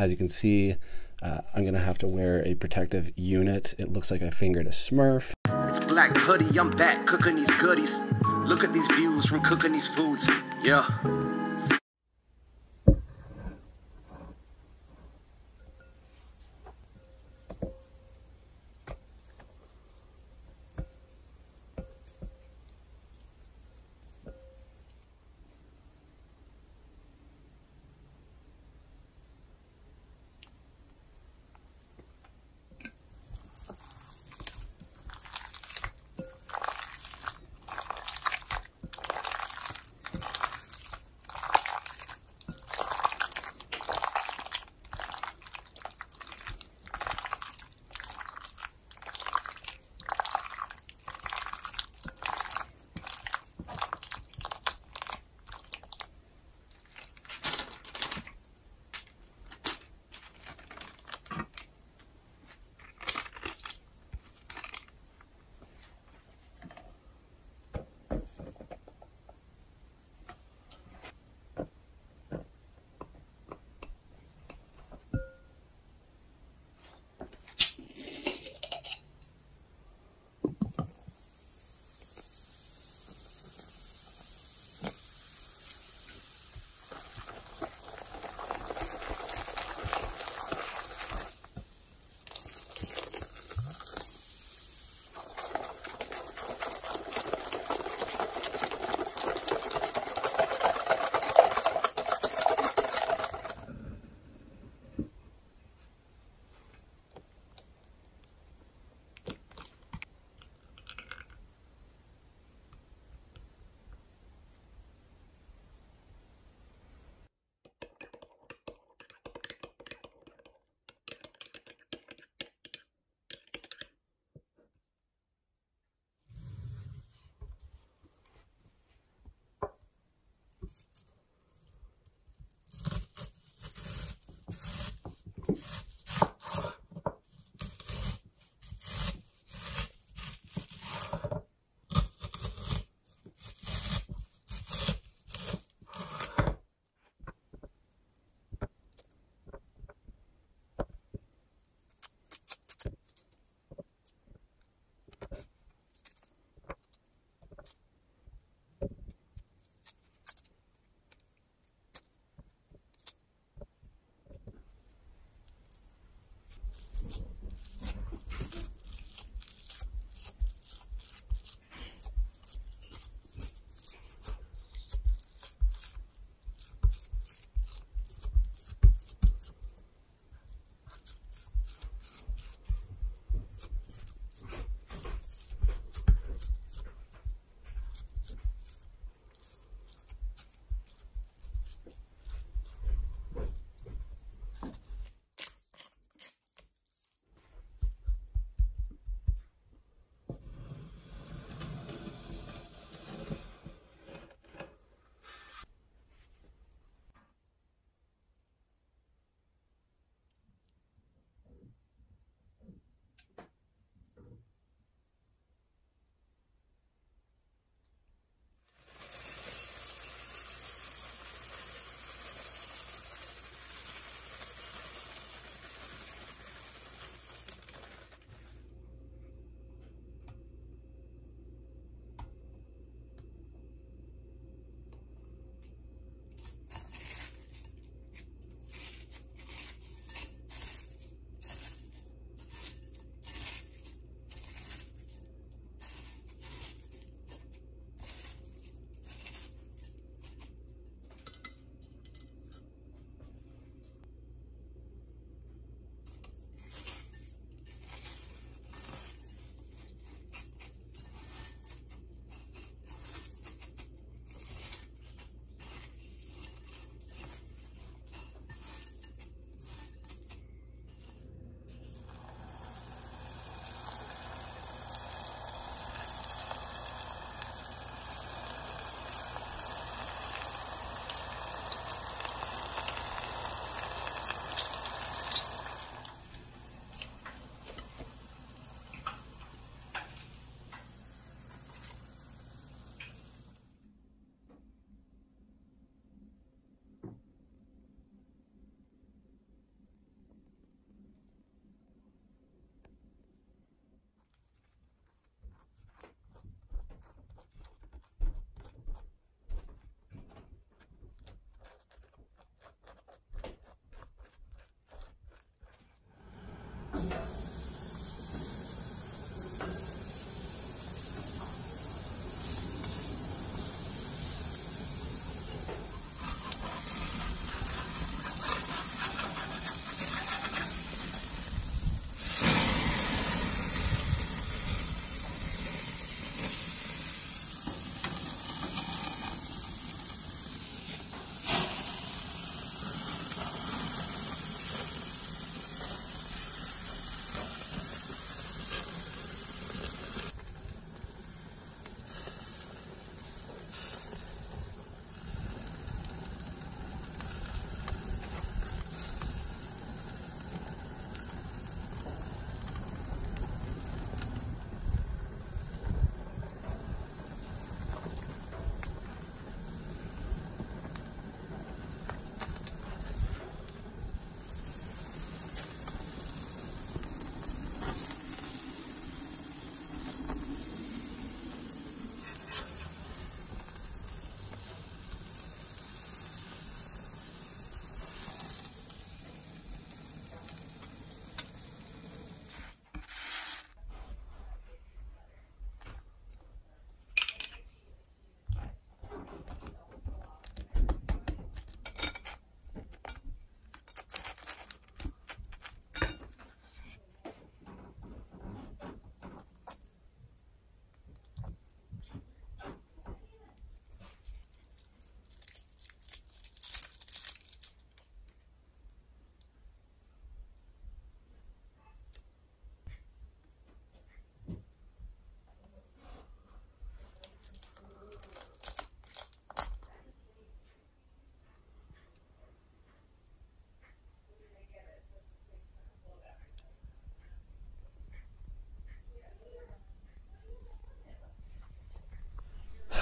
As you can see, uh, I'm gonna have to wear a protective unit. It looks like I fingered a Smurf. It's Black Hoody, I'm back cooking these goodies. Look at these views from cooking these foods. Yeah.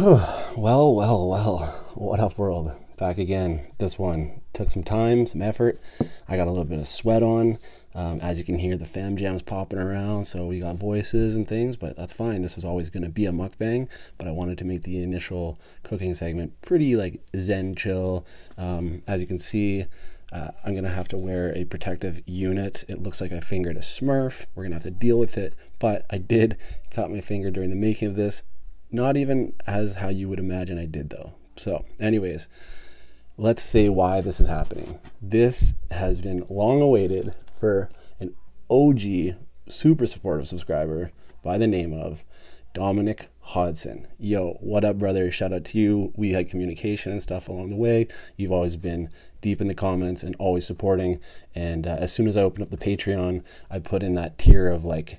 well, well, well. What up, world? Back again. This one took some time, some effort. I got a little bit of sweat on. Um, as you can hear, the fam jam's popping around, so we got voices and things, but that's fine. This was always going to be a mukbang, but I wanted to make the initial cooking segment pretty like zen chill. Um, as you can see, uh, I'm going to have to wear a protective unit. It looks like I fingered a smurf. We're going to have to deal with it, but I did cut my finger during the making of this. Not even as how you would imagine I did, though. So, anyways, let's say why this is happening. This has been long awaited for an OG, super supportive subscriber by the name of Dominic Hodson. Yo, what up, brother? Shout out to you. We had communication and stuff along the way. You've always been deep in the comments and always supporting. And uh, as soon as I opened up the Patreon, I put in that tier of like,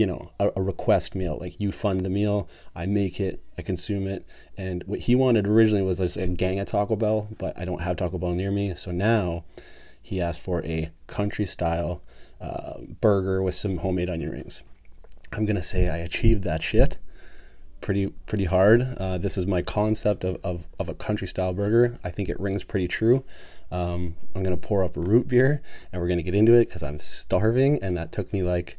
you know, a, a, request meal. Like you fund the meal, I make it, I consume it. And what he wanted originally was just a gang of Taco Bell, but I don't have Taco Bell near me. So now he asked for a country style uh, burger with some homemade onion rings. I'm gonna say I achieved that shit pretty pretty hard. Uh, this is my concept of, of, of, a country style burger. I think it rings pretty true. Um, I'm gonna pour up a root beer and we're gonna get into it because I'm starving and that took me like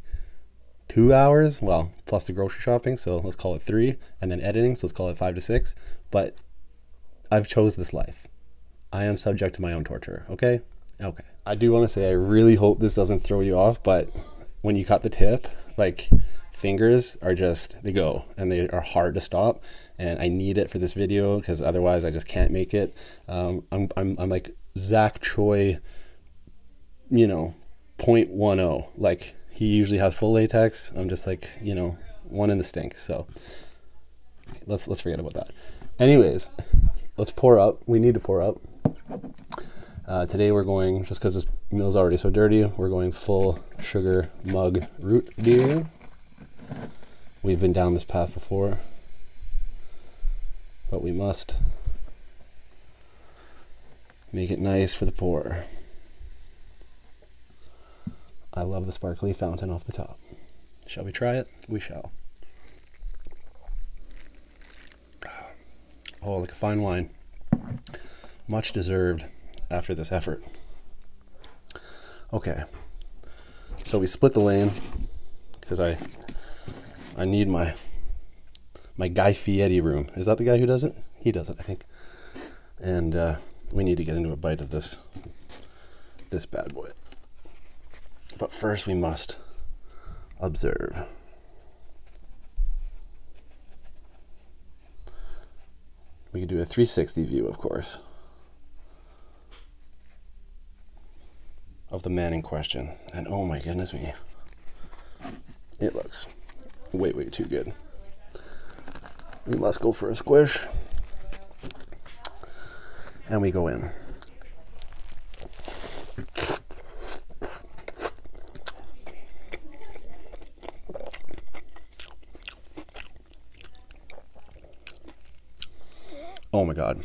two hours. Well, plus the grocery shopping, so let's call it three, and then editing, so let's call it five to six. But I've chose this life. I am subject to my own torture. Okay. Okay. I do want to say I really hope this doesn't throw you off, but when you cut the tip, like fingers are just they go and they are hard to stop and I need it for this video because otherwise I just can't make it. Um, I'm, I'm, I'm like Zach Choi, you know, 0.10. Like he usually has full latex. I'm just like, you know, one in the stink. So let's let's forget about that. Anyways, let's pour up. We need to pour up. Uh, today we're going, just because this meal's already so dirty, we're going full sugar mug root beer. We've been down this path before, but we must make it nice for the pour. I love the sparkly fountain off the top. Shall we try it? We shall. Oh, like a fine wine. Much deserved after this effort. Okay, so we split the lane because I I need my my Guy Fieri room. Is that the guy who does it? He does it, I think. And uh, we need to get into a bite of this this bad boy. But first, we must observe. We could do a 360 view, of course. of the man in question. And oh my goodness me, it looks way, way too good. We must go for a squish. And we go in. Oh my god.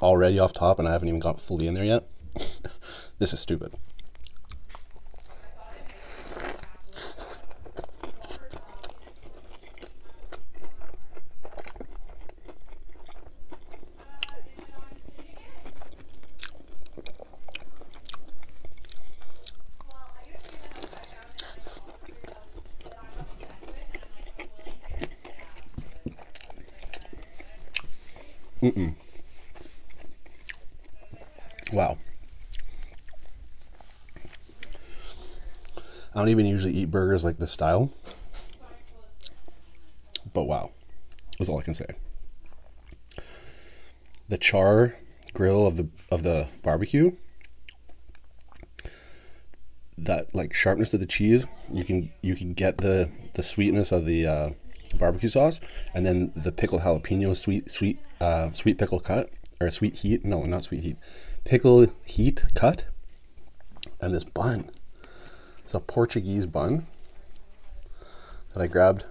Already off top, and I haven't even got fully in there yet. This is stupid. Mm-mm. Wow. I don't even usually eat burgers like this style. But wow, that's all I can say. The char grill of the of the barbecue, that like sharpness of the cheese, you can you can get the the sweetness of the uh, barbecue sauce, and then the pickled jalapeno sweet sweet uh, sweet pickle cut or sweet heat. No, not sweet heat, pickle heat cut, and this bun. It's a Portuguese bun that I grabbed.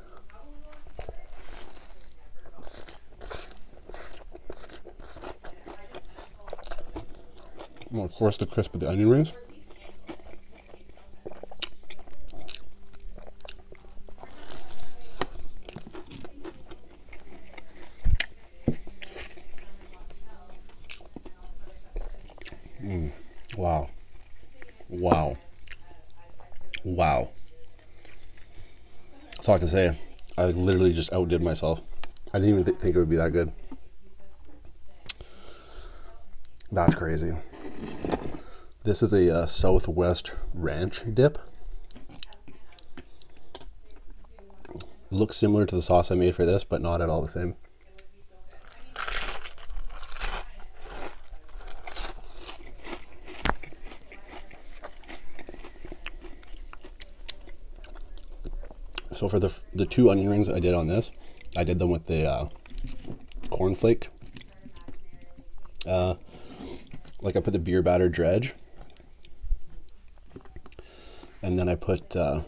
Well, of course, the crisp of the onion rings. Wow. Wow. Wow. That's I can say. I literally just outdid myself. I didn't even th- think it would be that good. That's crazy. This is a uh, Southwest Ranch dip. Looks similar to the sauce I made for this, but not at all the same. So for the the two onion rings I did on this, I did them with the uh, cornflake. Uh, like I put the beer batter dredge, and then I put uh,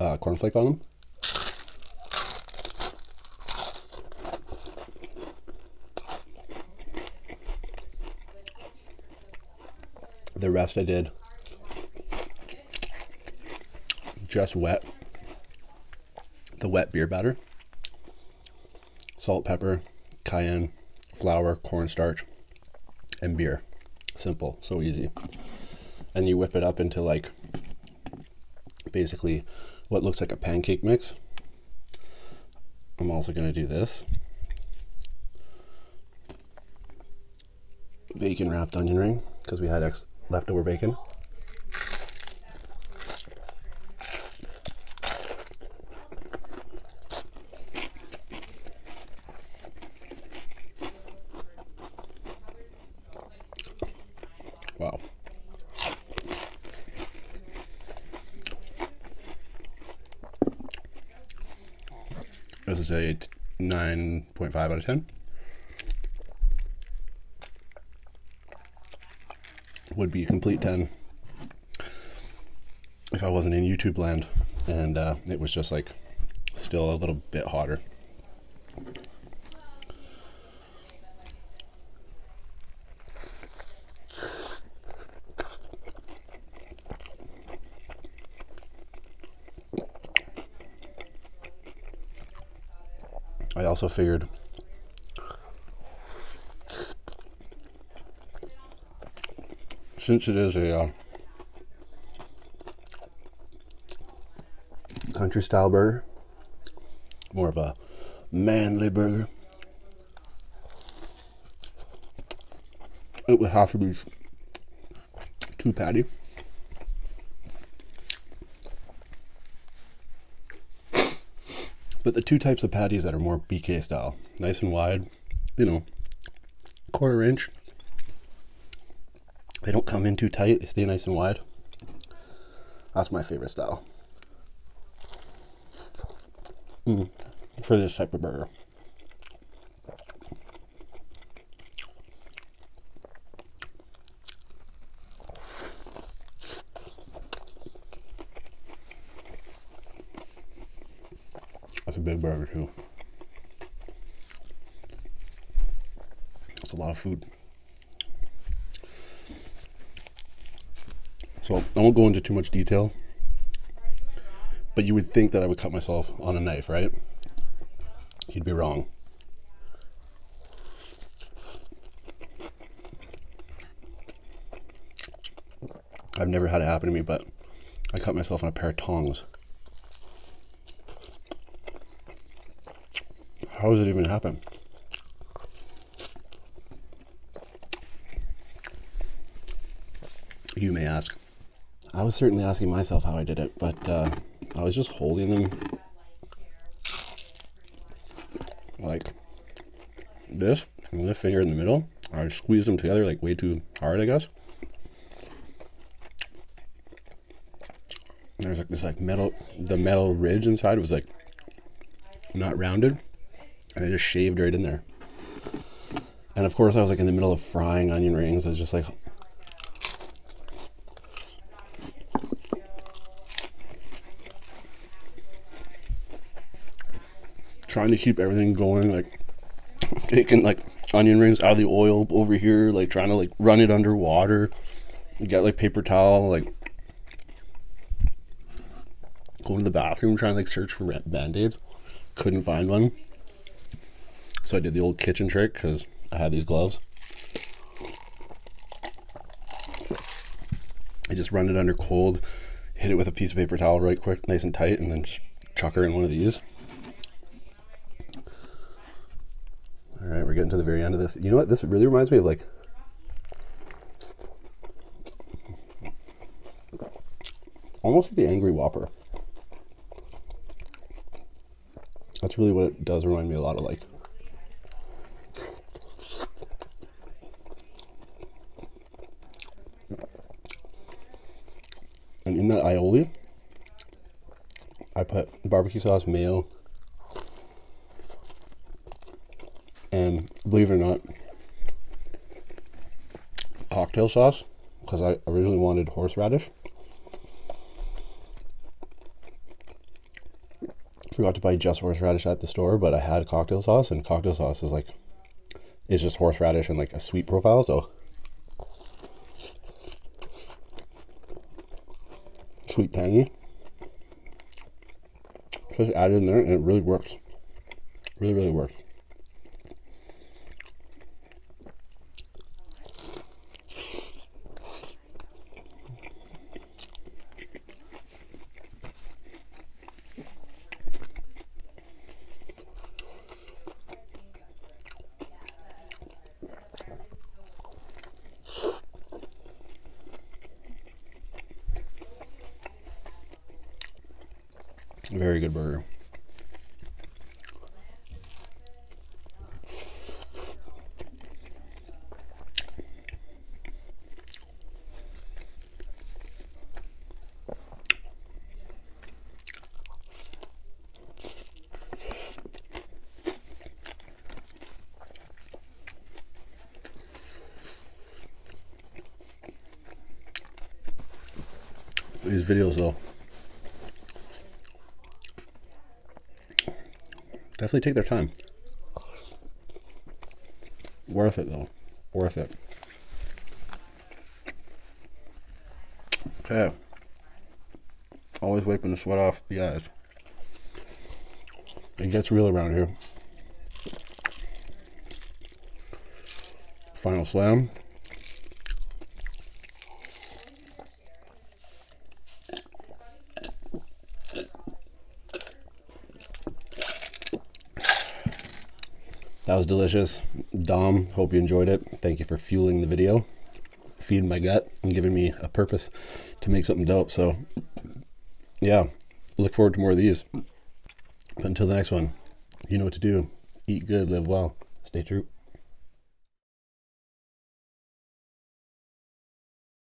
uh, cornflake on them. The rest I did just wet. The wet beer batter. Salt, pepper, cayenne, flour, cornstarch, and beer. Simple, so easy. And you whip it up into like basically what looks like a pancake mix. I'm also going to do this. Bacon wrapped onion ring because we had leftover bacon. Wow. This is a t- 9.5 out of 10. Would be a complete 10 if I wasn't in YouTube land and uh, it was just like still a little bit hotter. I also figured since it is a uh, country style burger, more of a manly burger, it would have to be two patty. But the two types of patties that are more BK style, nice and wide, you know, quarter inch. They don't come in too tight, they stay nice and wide. That's my favorite style. Mm, for this type of burger. That's a big burger too. That's a lot of food. So I won't go into too much detail, but you would think that I would cut myself on a knife, right? You'd be wrong. I've never had it happen to me, but I cut myself on a pair of tongs. How does it even happen? You may ask. I was certainly asking myself how I did it, but uh, I was just holding them like this, and the finger in the middle. I squeezed them together like way too hard, I guess. There's like this like metal, the metal ridge inside was like not rounded, and I just shaved right in there. And of course, I was like in the middle of frying onion rings. I was just like, trying to keep everything going, like taking like onion rings out of the oil over here, like trying to like run it under water. Got like paper towel, like going to the bathroom trying to like search for band-aids. Couldn't find one. So I did the old kitchen trick because I had these gloves. I just run it under cold, hit it with a piece of paper towel right quick, nice and tight, and then chuck her in one of these. All right, we're getting to the very end of this. You know what? This really reminds me of like almost like the Angry Whopper. That's really what it does remind me a lot of like Aioli, I put barbecue sauce, mayo, and believe it or not, cocktail sauce because I originally wanted horseradish. Forgot to buy just horseradish at the store, but I had cocktail sauce, and cocktail sauce is like, is just horseradish and like a sweet profile, so sweet tangy. Just add it in there, and it really works. Really, really works. Very good burger. These videos though. Definitely take their time. Worth it though. Worth it. Okay. Always wiping the sweat off the eyes. It gets real around here. Final slam. That was delicious. Dom, hope you enjoyed it. Thank you for fueling the video, feeding my gut, and giving me a purpose to make something dope. So, yeah, look forward to more of these. But until the next one, you know what to do. Eat good, live well, stay true.